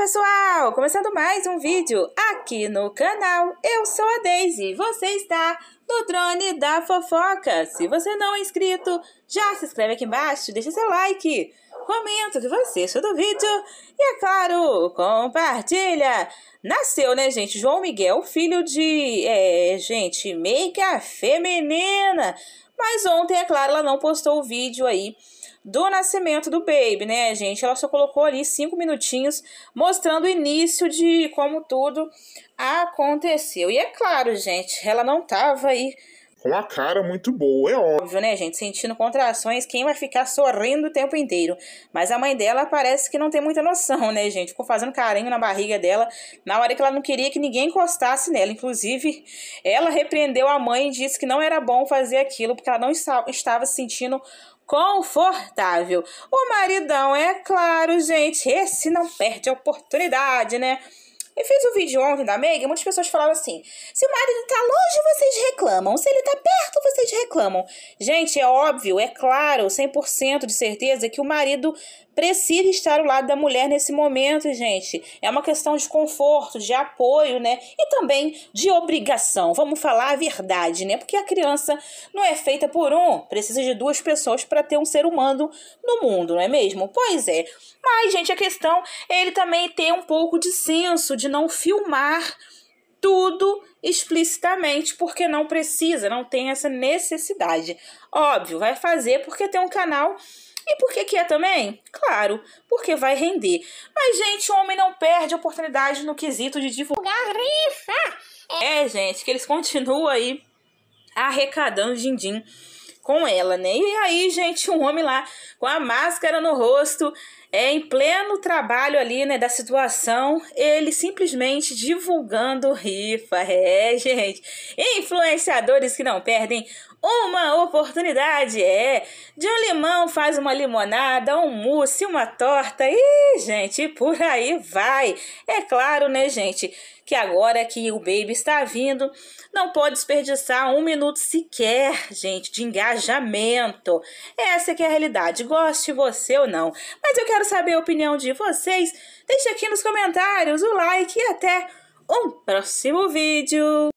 pessoal! Começando mais um vídeo aqui no canal. Eu sou a Daisy, você está no drone da fofoca. Se você não é inscrito, já se inscreve aqui embaixo, deixa seu like, comenta o que você achou do vídeo e, é claro, compartilha. Nasceu, né, gente? João Miguel, filho de, é, gente, meiga feminina. Mas ontem, é claro, ela não postou o vídeo aí do nascimento do baby, né, gente? Ela só colocou ali cinco minutinhos mostrando o início de como tudo aconteceu. E é claro, gente, ela não tava aí com a cara muito boa, é óbvio. Né, gente? Sentindo contrações, quem vai ficar sorrindo o tempo inteiro? Mas a mãe dela parece que não tem muita noção, né, gente? Ficou fazendo carinho na barriga dela na hora que ela não queria que ninguém encostasse nela. Inclusive, ela repreendeu a mãe e disse que não era bom fazer aquilo porque ela não estava se sentindo confortável. O maridão, é claro, gente, esse não perde a oportunidade, né? Eu fiz um vídeo ontem da Megan, muitas pessoas falaram assim: se o marido tá longe, vocês reclamam. Se ele tá perto, vocês reclamam. Gente, é óbvio, é claro, 100% de certeza que o marido precisa estar ao lado da mulher nesse momento, gente. É uma questão de conforto, de apoio, né? E também de obrigação. Vamos falar a verdade, né? Porque a criança não é feita por um, precisa de duas pessoas para ter um ser humano no mundo, não é mesmo? Pois é. Mas, gente, a questão é ele também ter um pouco de senso de não filmar tudo explicitamente porque não precisa, não tem essa necessidade. Óbvio, vai fazer porque tem um canal e por que, que é também? Claro, porque vai render. Mas, gente, o homem não perde oportunidade no quesito de divulgar rifa. É, gente, que eles continuam aí arrecadando din-din com ela, né? E aí, gente, um homem lá com a máscara no rosto, é em pleno trabalho ali, né, da situação, ele simplesmente divulgando rifa. É, gente, influenciadores que não perdem uma oportunidade, é. De um limão faz uma limonada, um mousse, uma torta. e gente, por aí vai. É claro, né, gente, que agora que o baby está vindo, não pode desperdiçar um minuto sequer, gente, de engajamento. Essa que é a realidade, goste você ou não. Mas eu quero saber a opinião de vocês. Deixe aqui nos comentários o like e até um próximo vídeo.